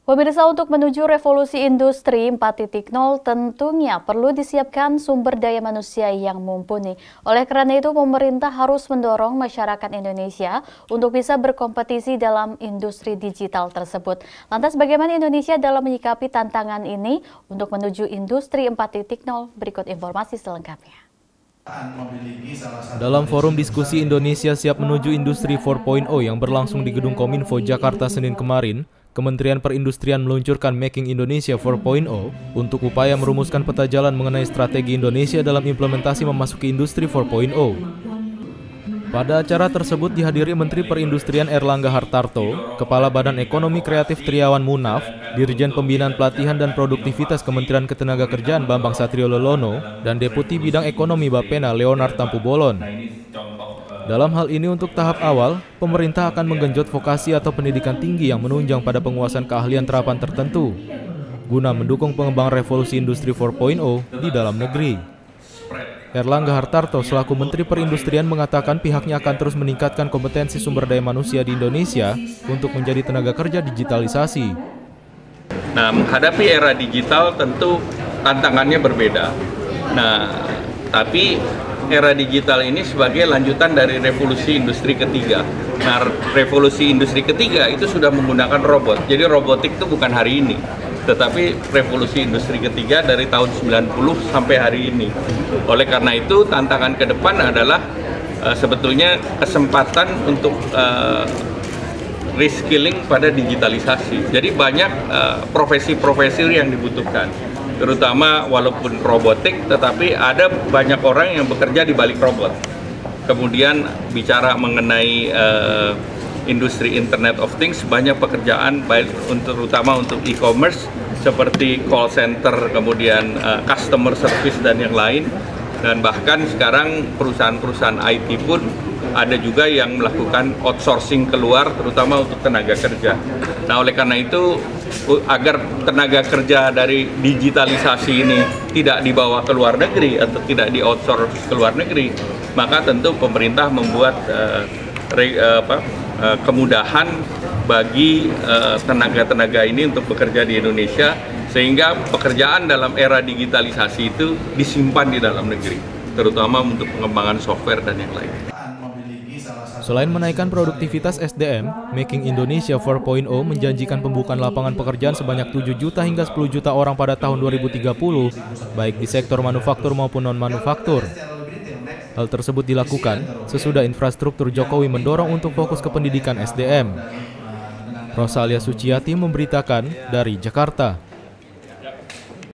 Pemirsa untuk menuju revolusi industri 4.0 tentunya perlu disiapkan sumber daya manusia yang mumpuni. Oleh karena itu pemerintah harus mendorong masyarakat Indonesia untuk bisa berkompetisi dalam industri digital tersebut. Lantas bagaimana Indonesia dalam menyikapi tantangan ini untuk menuju industri 4.0? Berikut informasi selengkapnya. Dalam forum diskusi Indonesia siap menuju industri 4.0 yang berlangsung di Gedung Kominfo Jakarta Senin kemarin, Kementerian Perindustrian meluncurkan Making Indonesia 4.0 untuk upaya merumuskan peta jalan mengenai strategi Indonesia dalam implementasi memasuki industri 4.0. Pada acara tersebut dihadiri Menteri Perindustrian Erlangga Hartarto, Kepala Badan Ekonomi Kreatif Triawan Munaf, Dirjen Pembinaan Pelatihan dan Produktivitas Kementerian Ketenagakerjaan Bambang Satrio Lelono, dan Deputi Bidang Ekonomi Bapena Leonard Tampubolon. Dalam hal ini untuk tahap awal, pemerintah akan menggenjot vokasi atau pendidikan tinggi yang menunjang pada penguasaan keahlian terapan tertentu, guna mendukung pengembangan revolusi industri 4.0 di dalam negeri. Erlangga Hartarto selaku Menteri Perindustrian mengatakan pihaknya akan terus meningkatkan kompetensi sumber daya manusia di Indonesia untuk menjadi tenaga kerja digitalisasi. Nah, menghadapi era digital tentu tantangannya berbeda. Nah, tapi era digital ini sebagai lanjutan dari revolusi industri ketiga. Nah, revolusi industri ketiga itu sudah menggunakan robot. Jadi robotik itu bukan hari ini, tetapi revolusi industri ketiga dari tahun 90 sampai hari ini. Oleh karena itu, tantangan ke depan adalah uh, sebetulnya kesempatan untuk uh, reskilling pada digitalisasi. Jadi banyak eh, profesi-profesi uh, yang dibutuhkan terutama walaupun robotik tetapi ada banyak orang yang bekerja di balik robot kemudian bicara mengenai uh, industri Internet of Things banyak pekerjaan baik untuk terutama untuk e-commerce seperti call center kemudian uh, customer service dan yang lain dan bahkan sekarang perusahaan-perusahaan IT pun ada juga yang melakukan outsourcing keluar terutama untuk tenaga kerja. Nah, oleh karena itu agar tenaga kerja dari digitalisasi ini tidak dibawa ke luar negeri atau tidak di outsource ke luar negeri, maka tentu pemerintah membuat uh, re, uh, apa, uh, kemudahan bagi tenaga-tenaga uh, ini untuk bekerja di Indonesia sehingga pekerjaan dalam era digitalisasi itu disimpan di dalam negeri, terutama untuk pengembangan software dan yang lain. Selain menaikkan produktivitas SDM, Making Indonesia 4.0 menjanjikan pembukaan lapangan pekerjaan sebanyak 7 juta hingga 10 juta orang pada tahun 2030, baik di sektor manufaktur maupun non-manufaktur. Hal tersebut dilakukan sesudah infrastruktur Jokowi mendorong untuk fokus ke pendidikan SDM. Rosalia Suciati memberitakan dari Jakarta.